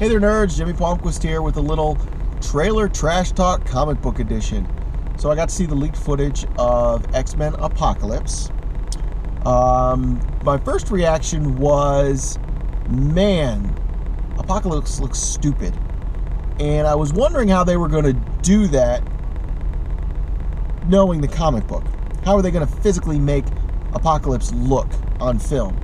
Hey there, nerds. Jimmy Palmquist here with a little trailer trash talk comic book edition. So I got to see the leaked footage of X Men Apocalypse. Um, my first reaction was, man, Apocalypse looks stupid. And I was wondering how they were going to do that knowing the comic book. How are they going to physically make Apocalypse look on film?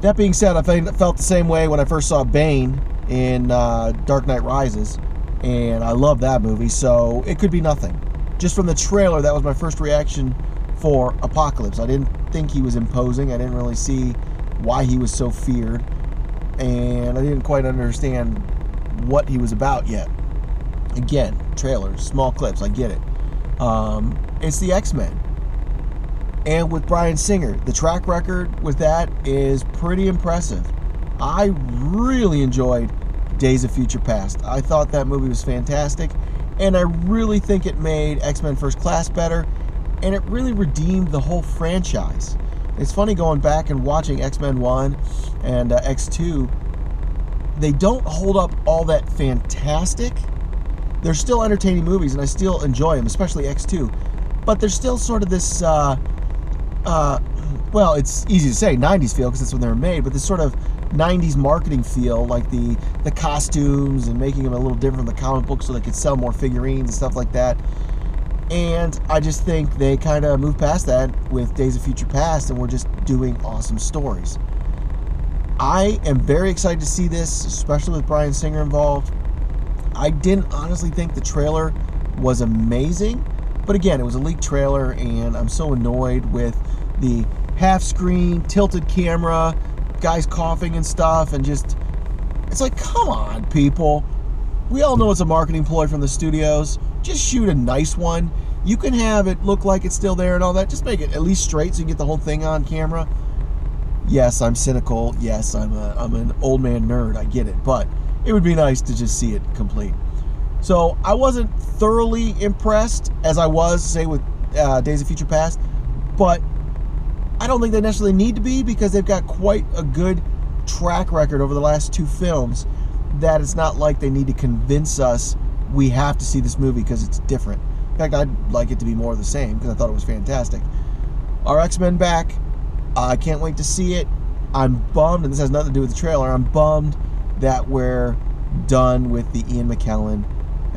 That being said, I felt the same way when I first saw Bane in uh, Dark Knight Rises, and I love that movie, so it could be nothing. Just from the trailer, that was my first reaction for Apocalypse. I didn't think he was imposing, I didn't really see why he was so feared, and I didn't quite understand what he was about yet. Again, trailers, small clips, I get it. Um, it's the X Men and with Bryan Singer. The track record with that is pretty impressive. I really enjoyed Days of Future Past. I thought that movie was fantastic, and I really think it made X Men First Class better, and it really redeemed the whole franchise. It's funny going back and watching X Men 1 and uh, X2, they don't hold up all that fantastic. They're still entertaining movies, and I still enjoy them, especially X2. But there's still sort of this. Uh, uh, well, it's easy to say 90s feel because that's when they were made, but this sort of 90s marketing feel, like the the costumes and making them a little different from the comic book so they could sell more figurines and stuff like that. And I just think they kind of moved past that with Days of Future Past, and we're just doing awesome stories. I am very excited to see this, especially with Bryan Singer involved. I didn't honestly think the trailer was amazing, but again, it was a leaked trailer, and I'm so annoyed with the half screen, tilted camera, guys coughing and stuff, and just it's like, come on, people. We all know it's a marketing ploy from the studios. Just shoot a nice one. You can have it look like it's still there and all that. Just make it at least straight so you get the whole thing on camera. Yes, I'm cynical. Yes, I'm a, I'm an old man nerd. I get it, but it would be nice to just see it complete. So I wasn't thoroughly impressed as I was, say, with uh, Days of Future Past, but I don't think they necessarily need to be because they've got quite a good track record over the last two films that it's not like they need to convince us we have to see this movie because it's different. In fact, I'd like it to be more of the same because I thought it was fantastic. Our X Men back. I can't wait to see it. I'm bummed, and this has nothing to do with the trailer. I'm bummed that we're done with the Ian McKellen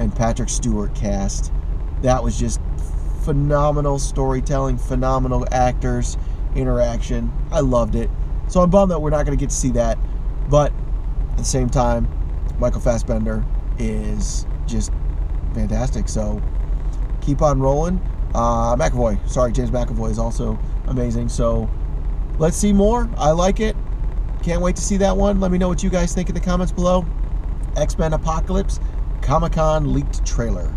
and Patrick Stewart cast. That was just phenomenal storytelling, phenomenal actors interaction. I loved it. So I'm bummed that we're not going to get to see that. But at the same time, Michael Fassbender is just fantastic. So keep on rolling. Uh, McAvoy, sorry, James McAvoy is also amazing. So let's see more. I like it. Can't wait to see that one. Let me know what you guys think in the comments below. X Men Apocalypse, Comic Con leaked trailer.